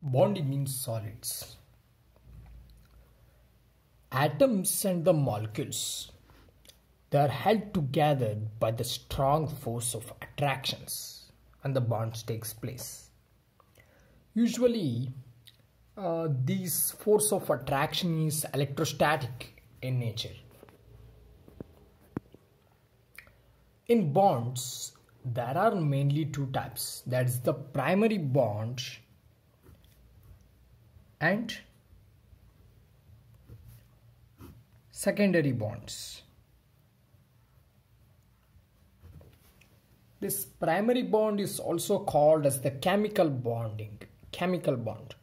Bonding in solids. Atoms and the molecules they are held together by the strong force of attractions and the bonds takes place. Usually uh, this force of attraction is electrostatic in nature. In bonds there are mainly two types that's the primary bond and secondary bonds. This primary bond is also called as the chemical bonding, chemical bond.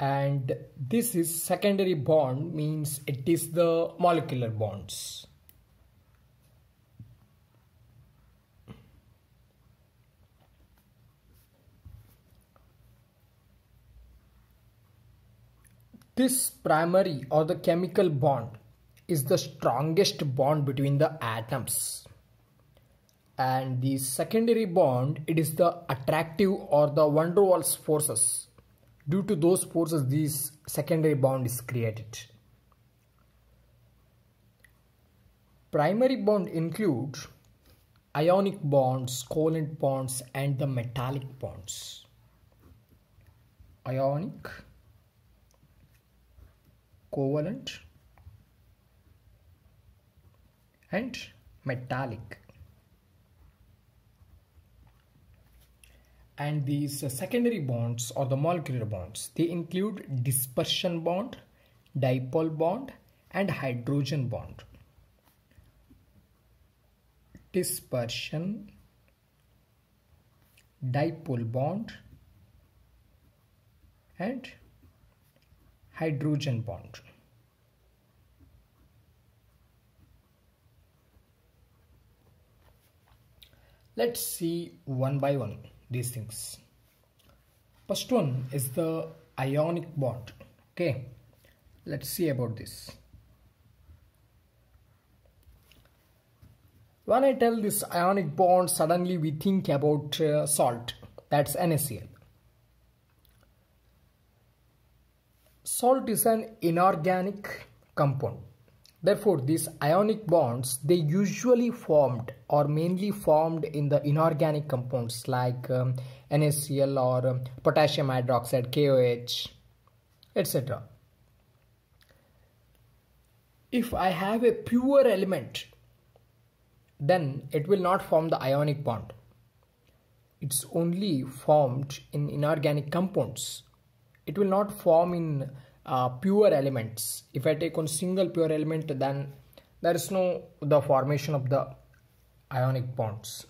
And this is secondary bond means it is the molecular bonds. This primary or the chemical bond is the strongest bond between the atoms. And the secondary bond it is the attractive or the van der Waals forces. Due to those forces this secondary bond is created. Primary bond include ionic bonds covalent bonds and the metallic bonds. Ionic covalent and metallic. And these secondary bonds or the molecular bonds they include dispersion bond dipole bond and hydrogen bond. Dispersion dipole bond and hydrogen bond. Let's see one by one these things. First one is the ionic bond okay? Let's see about this. When i tell this ionic bond suddenly we think about uh, salt. That's NaCl salt is an inorganic compound Therefore, these ionic bonds, they usually formed or mainly formed in the inorganic compounds like um, NaCl or um, potassium hydroxide, KOH, etc. If I have a pure element, then it will not form the ionic bond. It's only formed in inorganic compounds. It will not form in uh, pure elements. If i take one single pure element then there is no the formation of the ionic bonds.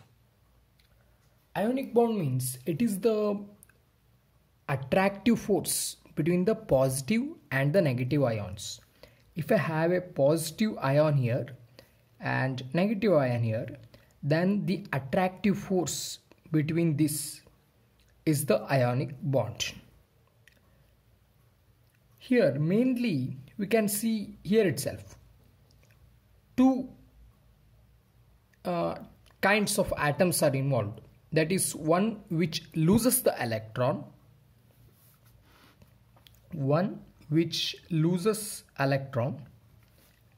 Ionic bond means it is the attractive force between the positive and the negative ions. If i have a positive ion here and negative ion here then the attractive force between this is the ionic bond here mainly we can see here itself. Two uh, kinds of atoms are involved. That is one which loses the electron one which loses electron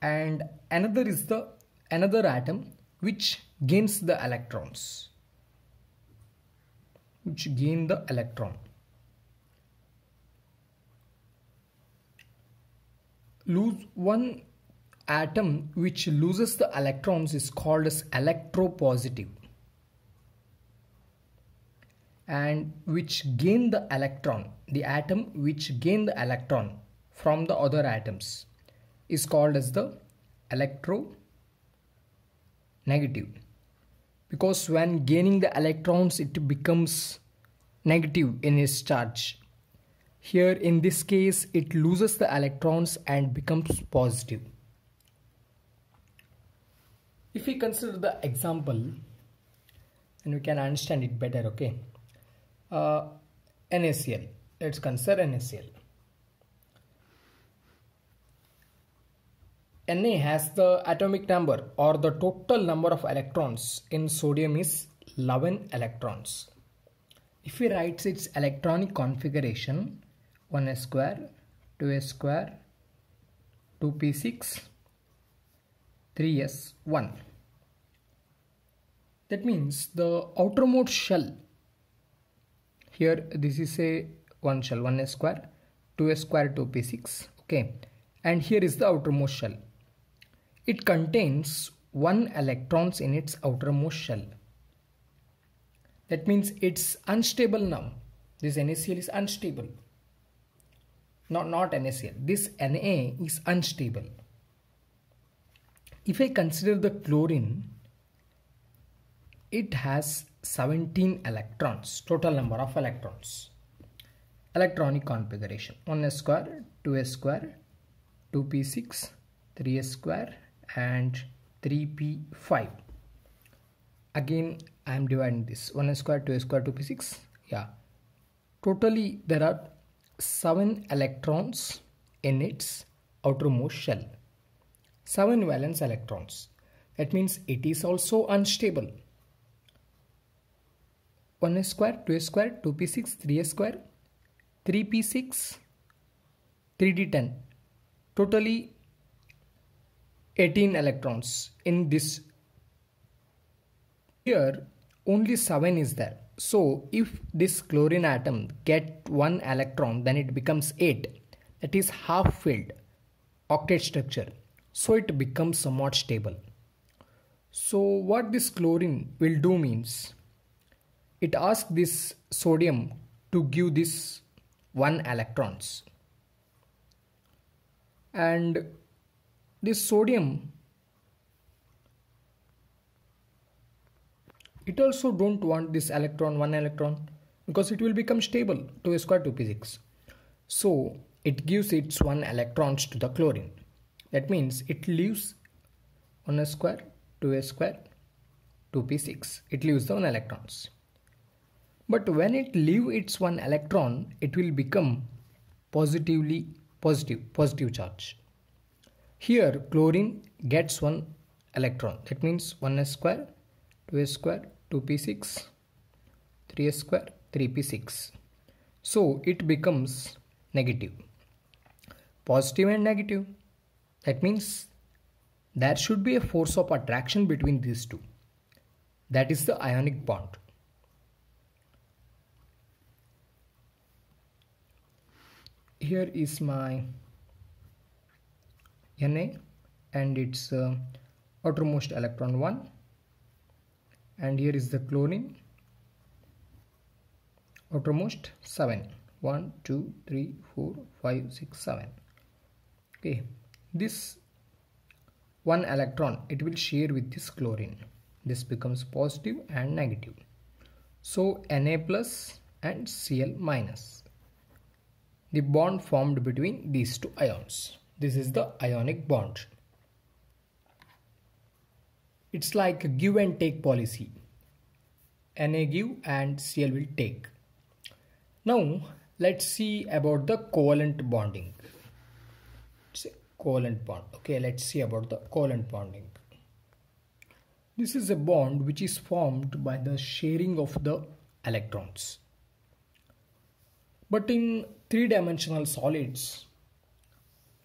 and another is the another atom which gains the electrons which gain the electron lose one atom which loses the electrons is called as electropositive and which gain the electron the atom which gain the electron from the other atoms is called as the electro negative because when gaining the electrons it becomes negative in its charge here in this case it loses the electrons and becomes positive. If we consider the example and we can understand it better okay. Uh, NaCl let's consider NaCl. Na has the atomic number or the total number of electrons in sodium is 11 electrons. If we write its electronic configuration 1s square, 2s square, 2p6, 3s1. That means the outermost shell here this is a one shell 1s square, 2s square, 2p6 okay and here is the outermost shell. It contains one electrons in its outermost shell. That means it's unstable now. This NaCl is unstable. Not, not NaCl. This Na is unstable. If I consider the chlorine, it has 17 electrons, total number of electrons. Electronic configuration 1s square, 2s square, 2p6, 3s square and 3p5 again I am dividing this 1 square 2 square 2p6 yeah totally there are 7 electrons in its outermost shell. 7 valence electrons. That means it is also unstable. 1 square 2 square 2p6 3 square 3p6 3d10 totally 18 electrons in this. Here only 7 is there so if this chlorine atom get one electron then it becomes 8 that is half filled octet structure. So it becomes somewhat stable. So what this chlorine will do means it asks this sodium to give this one electrons. And this sodium it also don't want this electron one electron because it will become stable 2 square 2 p6 so it gives its one electrons to the chlorine. That means it leaves 1 square 2 square 2p6 it leaves the one electrons. But when it leave its one electron it will become positively positive positive charge. Here chlorine gets one electron. That means 1s square, 2s square, 2p6, 3s square, 3p6. So it becomes Positive and negative. That means there should be a force of attraction between these two. That is the ionic bond. Here is my Na and its uh, outermost electron 1 and here is the chlorine outermost 7 1 2 3 4 5 6 7 okay. This one electron it will share with this chlorine. This becomes positive and negative. So Na plus and Cl minus. The bond formed between these two ions. This is the ionic bond. It's like a give and take policy. Na give and Cl will take. Now let's see about the covalent bonding. It's covalent bond. Okay, let's see about the covalent bonding. This is a bond which is formed by the sharing of the electrons. But in three-dimensional solids,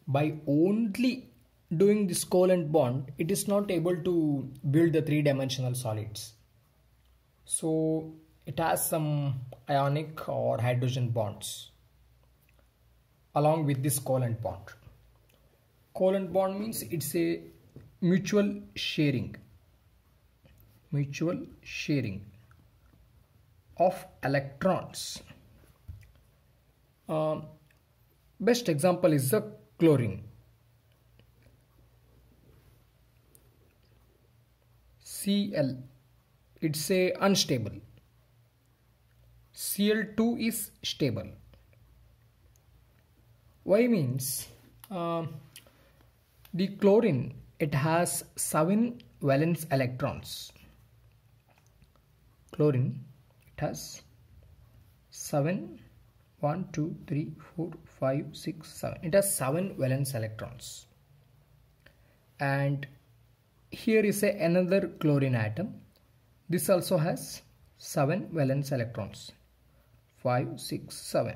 by only doing this covalent bond it is not able to build the three-dimensional solids. So it has some ionic or hydrogen bonds along with this covalent bond. Covalent bond means it's a mutual sharing mutual sharing of electrons. Uh, best example is the chlorine. Cl it's a unstable. Cl2 is stable. Why means uh, the chlorine it has 7 valence electrons. Chlorine it has 7 1 2 3 4 5 6 7 it has 7 valence electrons and here is a, another chlorine atom. This also has 7 valence electrons. 5 6 7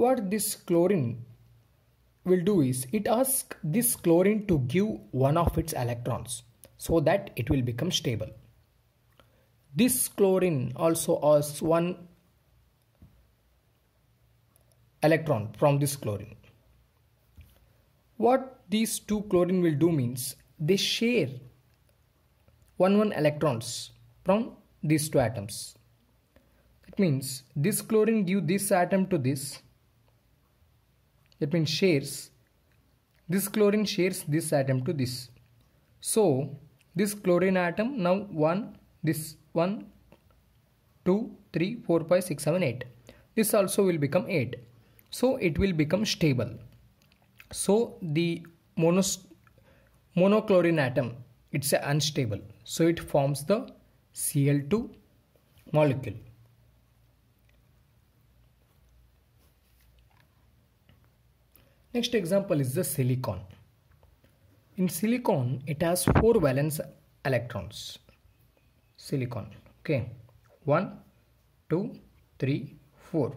what this chlorine will do is it asks this chlorine to give one of its electrons so that it will become stable. This chlorine also asks one electron from this chlorine. What these two chlorine will do means they share 1 1 electrons from these two atoms. That means this chlorine give this atom to this. It means shares. This chlorine shares this atom to this. So this chlorine atom now 1, this 1, 2, 3, 4, 5, 6, 7, 8. This also will become 8. So it will become stable. So the monos monochlorine atom it's unstable. So it forms the Cl2 molecule. Next example is the silicon. In silicon it has four valence electrons. Silicon. Okay. One two three four.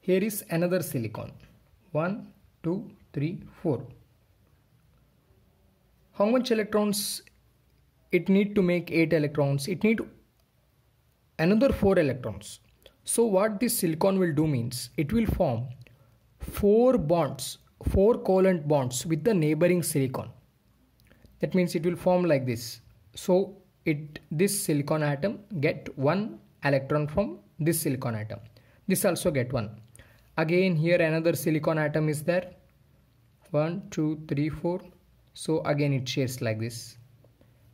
Here is another silicon. One two three four how much electrons it need to make 8 electrons? It need another 4 electrons. So what this silicon will do means it will form 4 bonds 4 covalent bonds with the neighboring silicon. That means it will form like this. So it this silicon atom get one electron from this silicon atom. This also get one. Again here another silicon atom is there. One two three four so again it shares like this.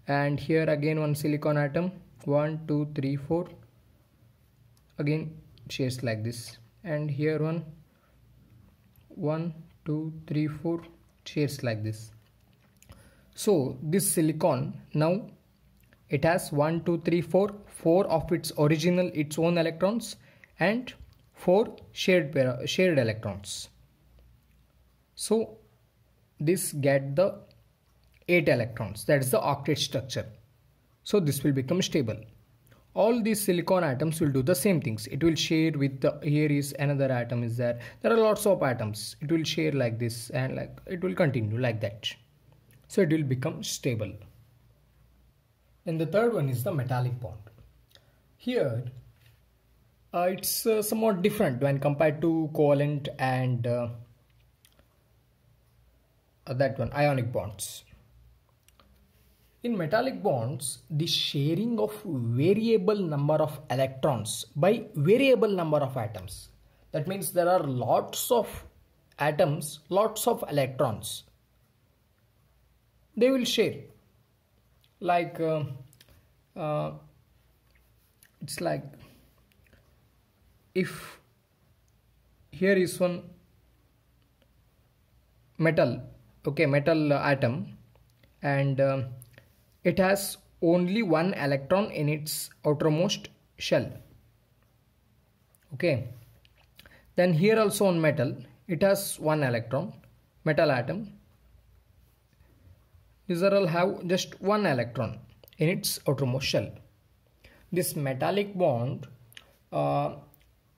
And here again one silicon atom. One two three four. Again shares like this. And here one. One two three four. Shares like this. So this silicon now it has one two three four. Four of its original its own electrons. And four shared pair, shared electrons. So this get the 8 electrons. That is the octet structure. So this will become stable. All these silicon atoms will do the same things. It will share with the here is another atom is there. There are lots of atoms. It will share like this and like it will continue like that. So it will become stable. And the third one is the metallic bond. Here uh, it's uh, somewhat different when compared to covalent and uh, that one ionic bonds in metallic bonds, the sharing of variable number of electrons by variable number of atoms. That means there are lots of atoms, lots of electrons. They will share. Like, uh, uh, it's like if here is one metal, okay, metal atom and um, it has only one electron in its outermost shell. Okay. Then here also on metal. It has one electron metal atom. These are all have just one electron in its outermost shell. This metallic bond uh,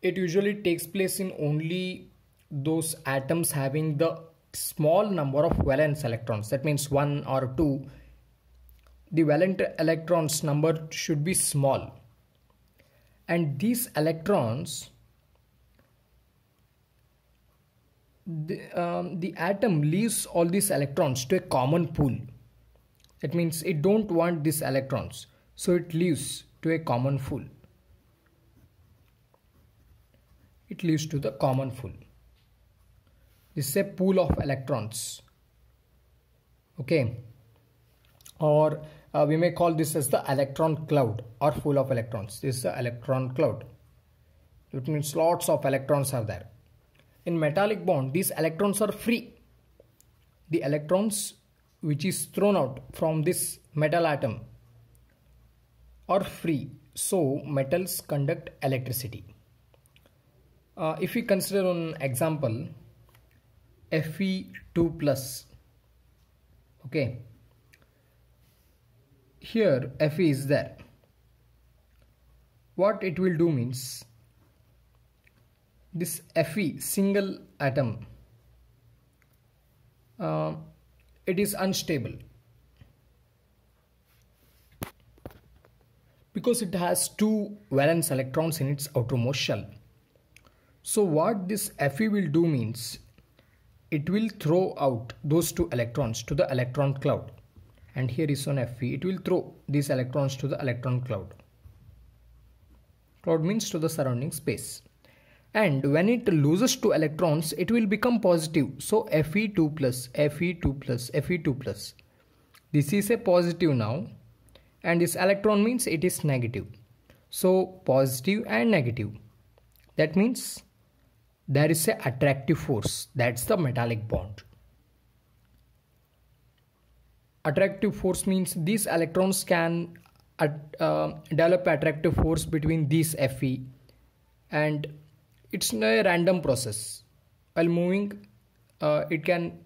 it usually takes place in only those atoms having the small number of valence electrons. That means one or two the valent electrons number should be small. And these electrons the, um, the atom leaves all these electrons to a common pool. That means it don't want these electrons so it leaves to a common pool. It leaves to the common pool. This is a pool of electrons. Okay or uh, we may call this as the electron cloud or full of electrons. This is the electron cloud. It means lots of electrons are there. In metallic bond these electrons are free. The electrons which is thrown out from this metal atom are free. So metals conduct electricity. Uh, if we consider an example Fe2 plus okay here Fe is there. What it will do means this Fe single atom uh, it is unstable. Because it has two valence electrons in its outermost shell. So what this Fe will do means it will throw out those two electrons to the electron cloud and here is one Fe it will throw these electrons to the electron cloud. Cloud means to the surrounding space. And when it loses two electrons it will become positive. So fe2 plus fe2 plus fe2 plus. This is a positive now. And this electron means it is negative. So positive and negative. That means there is a attractive force. That's the metallic bond attractive force means these electrons can uh, develop attractive force between these fe. And it's a random process. While moving uh, it can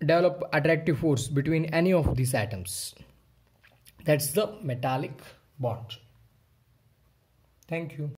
develop attractive force between any of these atoms. That's the metallic bond. Thank you